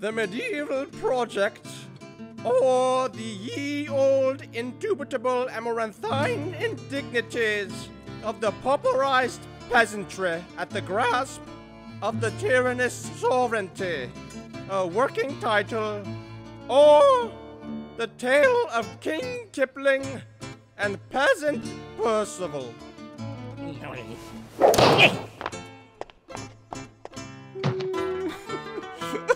The Medieval Project, or the ye old indubitable amaranthine indignities of the pauperized peasantry at the grasp of the tyrannous sovereignty. A working title, or The Tale of King Kipling and Peasant Percival.